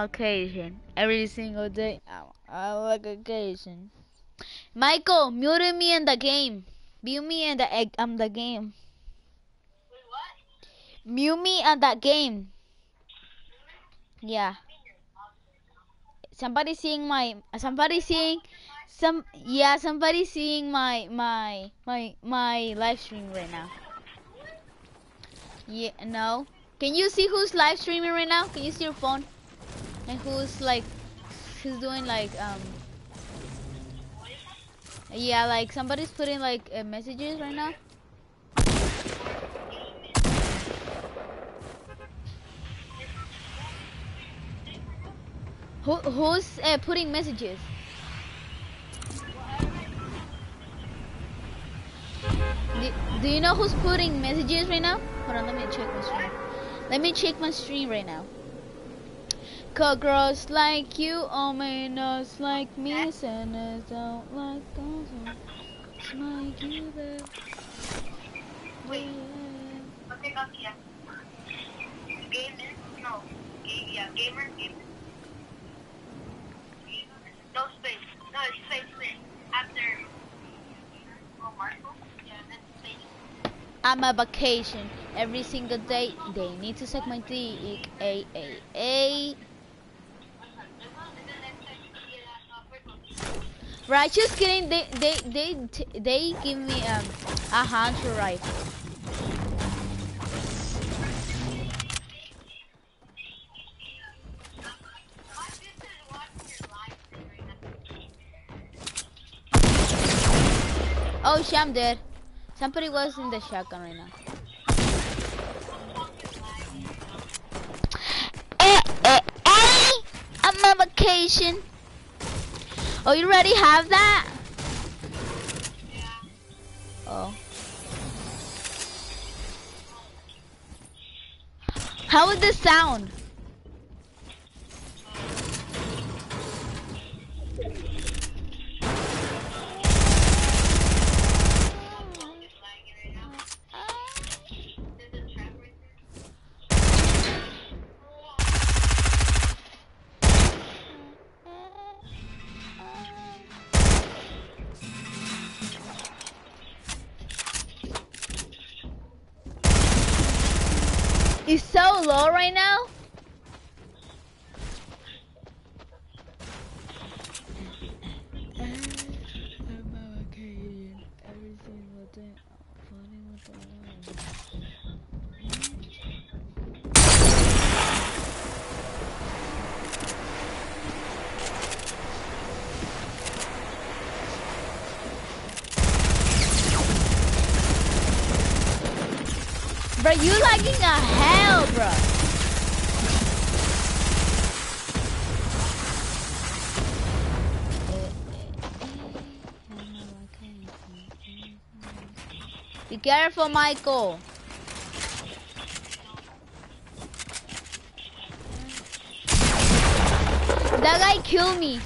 on vacation. Every single day, I'm on vacation. Michael, mute me in the game. Mute me in the egg, um, the game. Wait, what? Mute me on that game. Yeah. Somebody seeing my, somebody seeing, some, yeah, somebody seeing my, my, my, my live stream right now. Yeah, no. Can you see who's live streaming right now? Can you see your phone? And who's like, who's doing like, um, yeah, like somebody's putting like uh, messages right now. Who, who's uh, putting messages? Do, do you know who's putting messages right now? Hold on, let me check my stream. Let me check my stream right now. Cause girls like you, all men like me, sinners don't like those like you, babe. Wait. Okay, copy, yeah. Gamer? No. Ga yeah, gamer, gamer. No space. No, it's space, space. After... Oh, Marco? Yeah, then space. I'm a vacation every single day. They need to suck my dick. A a a. Right, just kidding. They they they they give me um a hunter rifle. Oh, shit, I'm dead. Somebody was in the shotgun right now. Eh, eh, eh. I'm on vacation. Oh, you already have that? Oh. How would this sound? Right now. Bro, you lagging a hell, bro. Careful, Michael. That guy killed me.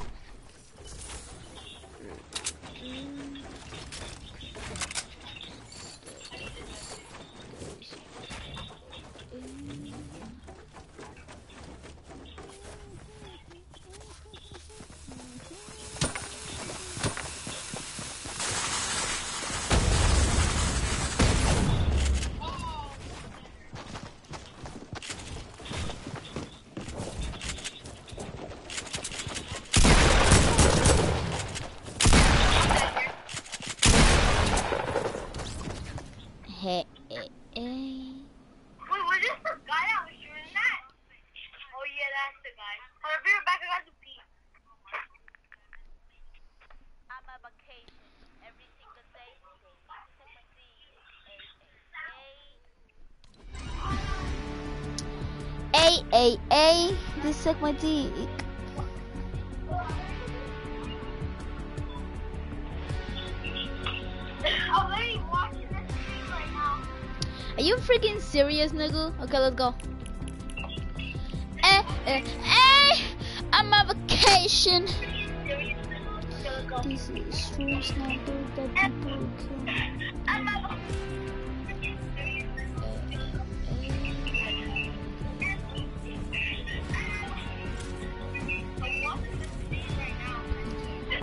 Hey, eh, eh. Wait, was this the guy that was shooting that? Oh yeah, that's the guy. I'll be right back. I got to pee. I'm on vacation every single day. Ay, ay, this suck my dick. I'm literally watching this stream right now. Are you freaking serious, nigga? Okay, let's go. Eh, eh, eh, I'm on vacation. Seriously? Okay, let's go. This is stream sniper that people kill.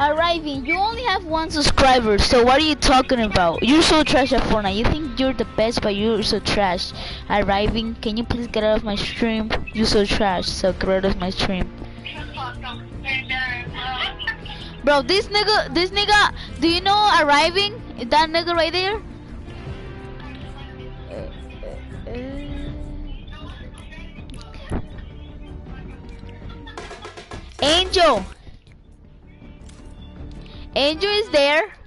Arriving, you only have one subscriber, so what are you talking about? You're so trash at Fortnite. You think you're the best, but you're so trash. Arriving, can you please get out of my stream? You're so trash, so get out of my stream. Bro, this nigga, this nigga, do you know arriving? That nigga right there? Angel. Angel is there.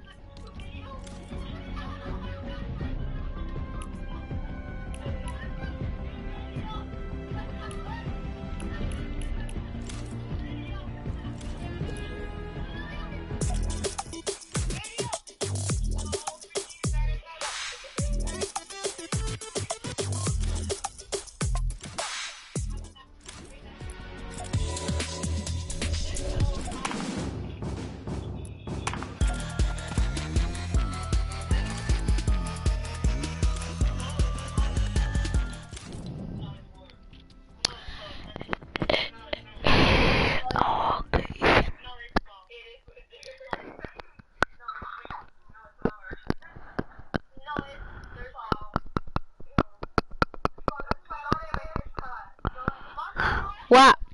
What?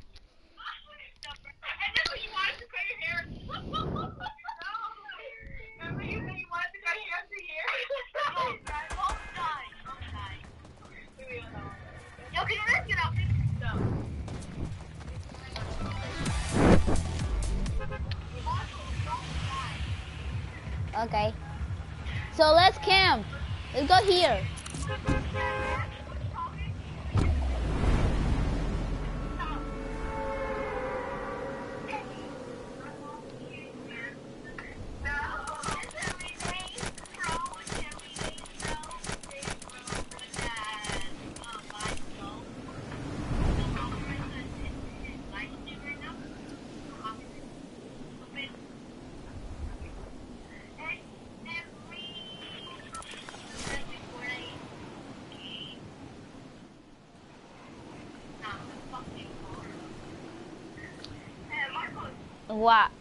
What?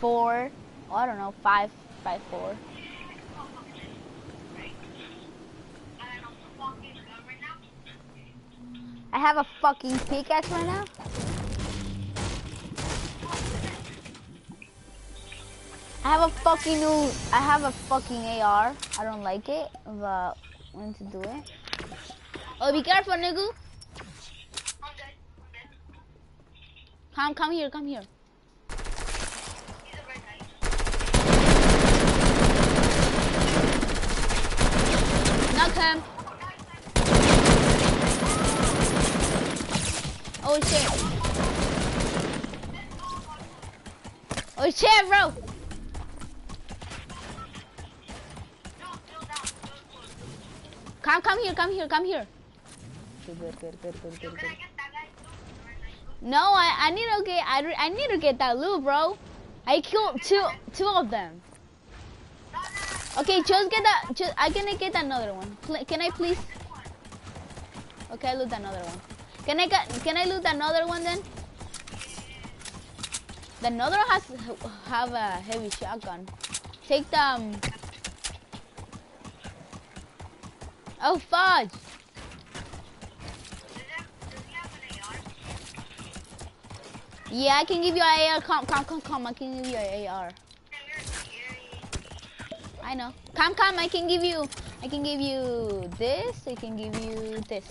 Four? Oh, I don't know. Five, five, four. I have a fucking pickaxe right now. I have a fucking new. I have a fucking AR. I don't like it, but when to do it. Oh, be careful, nigga. Come, come here, come here. Knock him. Oh shit. Oh shit, bro. Come, come here, come here, come here. Good, good, good, good, good, good. No, I, I need to get I, I need to get that loot, bro. I killed two two of them. Okay, just get that. Just, I can get another one. Can I please? Okay, I loot another one. Can I get? Can I loot another one then? The another has have a heavy shotgun. Take the. Um... Oh fudge! Yeah, I can give you an AR. Come, come, come, come. I can give you an AR. I know. Come, come. I can give you. I can give you this. I can give you this.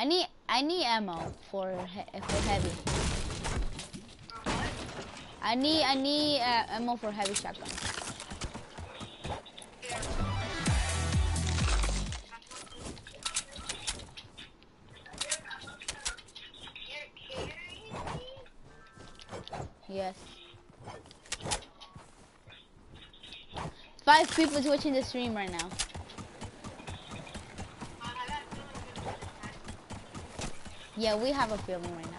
I need I need ammo for he for heavy. I need I need uh, ammo for heavy shotgun. Yes. Five people is watching the stream right now. Yeah, we have a feeling right now.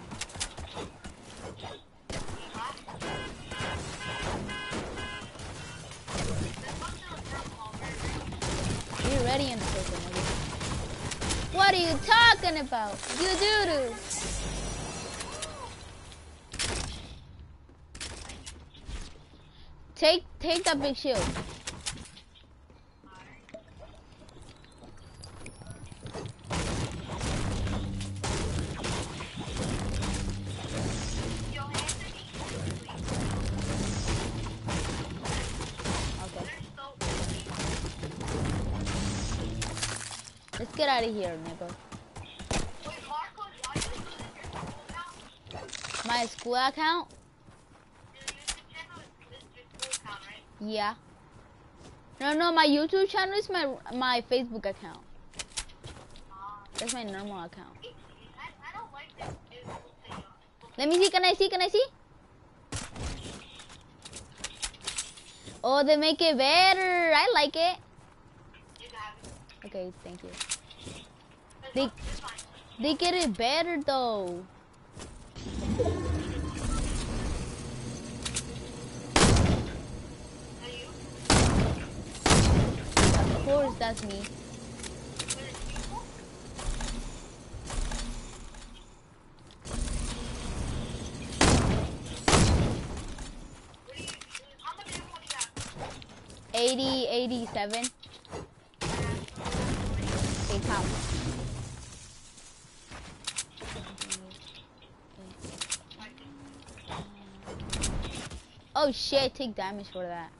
We're ready in nigga. What are you talking about? You doo doo. Take take that big shield. Out of here, nigga. My school account? Yeah. No, no, my YouTube channel is my my Facebook account. That's my normal account. Let me see. Can I see? Can I see? Oh, they make it better. I like it. Okay, thank you. They they get it better though. Of course, that's me. Eighty, eighty-seven. Okay, count. Oh shit, take damage for that.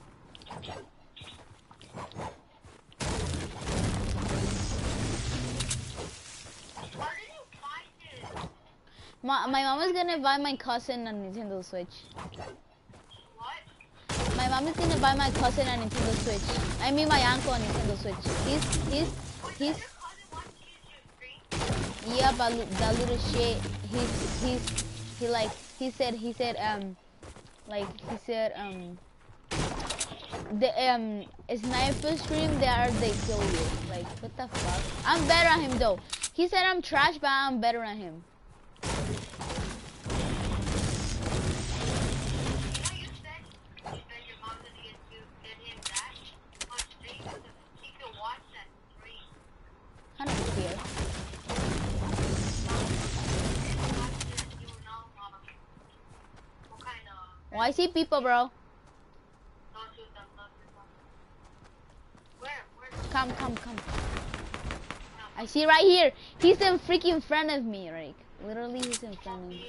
My, my mom is gonna buy my cousin a Nintendo Switch. My mom is gonna buy my cousin a Nintendo Switch. I mean my uncle a Nintendo Switch. He's he's he's yeah, but that little shit. He's he's he like he said he said um like he said um the um sniper stream there they kill you. Like what the fuck? I'm better at him though. He said I'm trash, but I'm better at him. I don't care. Oh, I see people, bro. Come, come, come. I see right here. He's in freaking front of me, like literally, he's in front of me.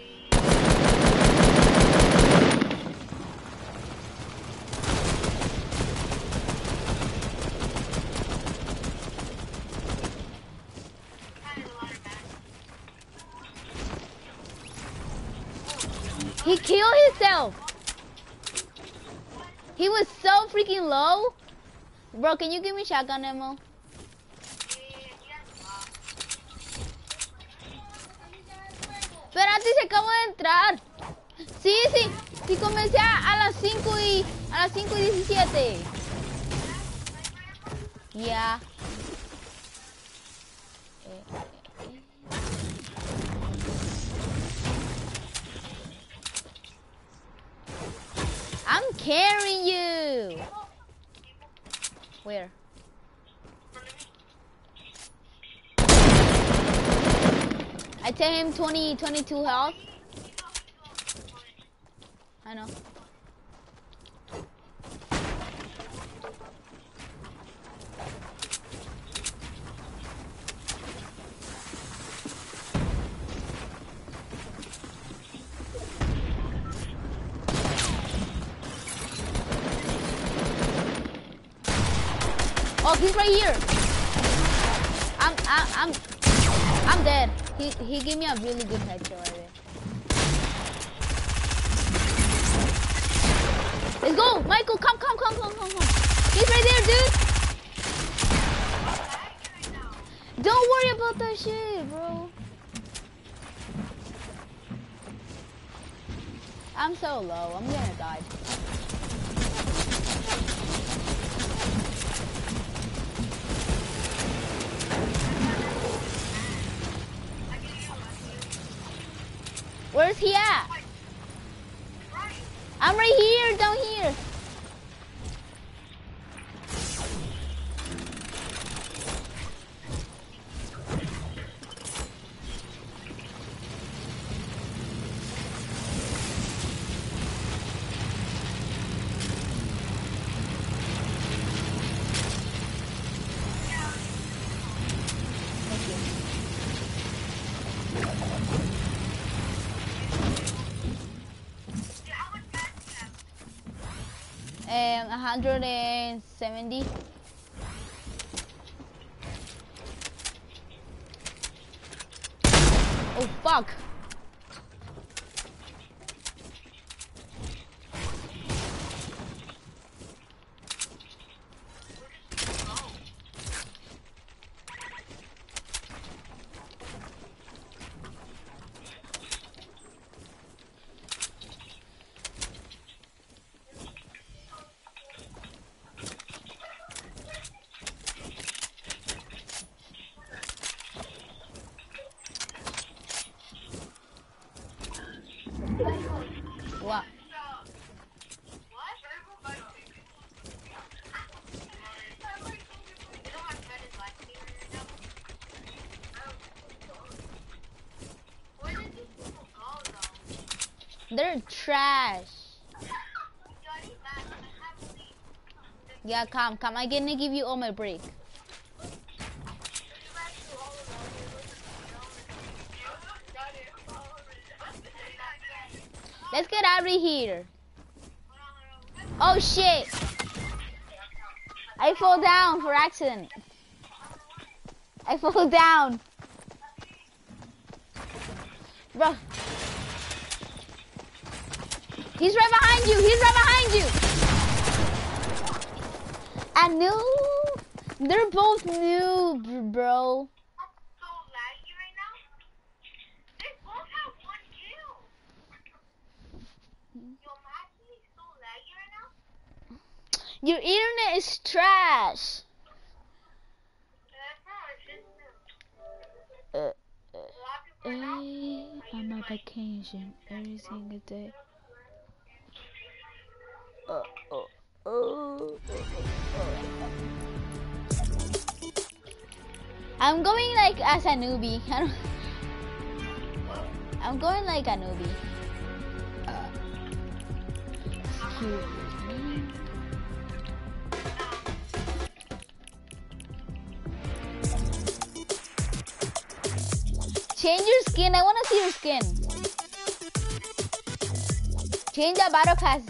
He killed himself. He was so freaking low. Bro, can you give me shotgun ammo? Espérate, se acabo de entrar. Sí, sí. Sí, comencé a, las 5 y a las 5 y 17. Ya. Eh. I'm carrying. Where? I tell him 20, 22 health. I know. He's right here. I'm, I'm, I'm, I'm dead. He, he gave me a really good headshot right there. Let's go, Michael. Come, come, come, come, come, come. He's right there, dude. Don't worry about that shit, bro. I'm so low. I'm gonna die. Where's he at? I'm right here, down here. Thank you. Um, 170. Oh fuck! What? They're trash. Yeah, come, come. I'm gonna give you all my break. Let's get out of here. Oh shit! I fall down for accident. I fall down. Bro. He's right behind you. He's right behind you. I knew. They're both new, bro. I'm so laggy right now They both have one kill Your internet is trash. Uh, uh, eh, I'm on vacation every single day. I'm going like as a newbie. I'm going like a newbie. Change your skin. I want to see your skin. Change that battle pass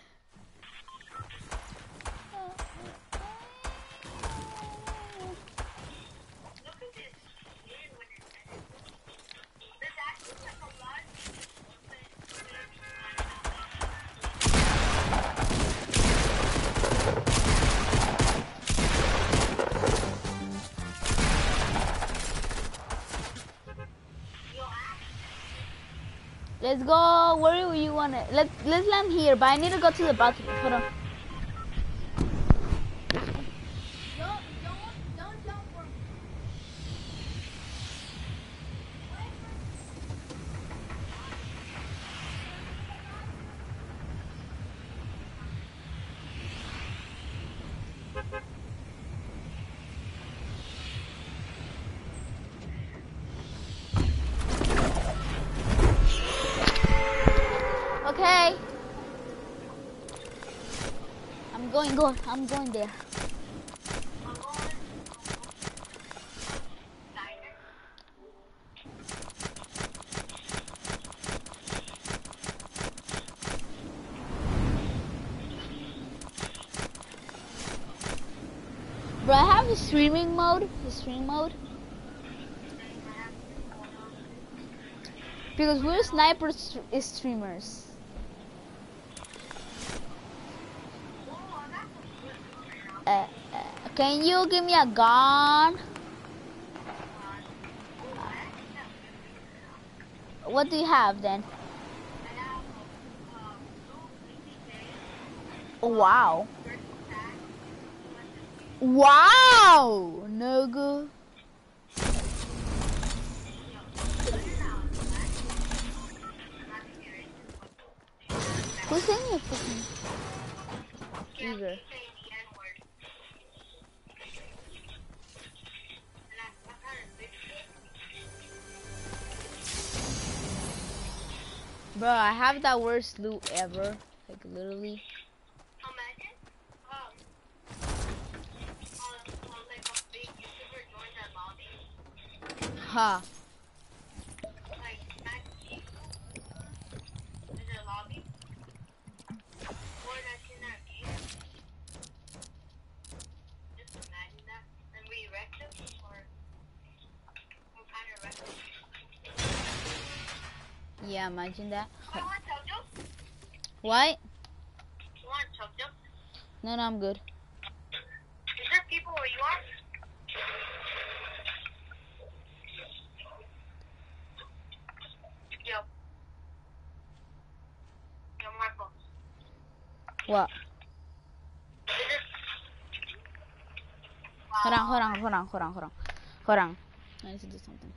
Let's go. Where do you want it? Let's Let's land here. But I need to go to the bathroom. Hold on. Don't, don't going. I'm going there. Bro, I have the streaming mode. The stream mode. Because we're sniper is streamers. Oh, I got some good food right now. Uh, uh, can you give me a gun? What do you have then? Wow. Wow! No good. Who's saying you're fucking eager? Bro, I have that worst loot ever. Like literally. Imagine, um, uh, uh, like a big YouTuber joins our lobby, Ha. like Matt G. in their lobby, or that's in our game. Just imagine that, and we wreck them, or we kind of wreck them. Yeah, imagine that. You want chug jug? What? You want? No, no, I'm good. Is there people where you are? Yo. Yo, Marco. What? Hold on, hold on, hold on, hold on, hold on. Hold on. I need to do something.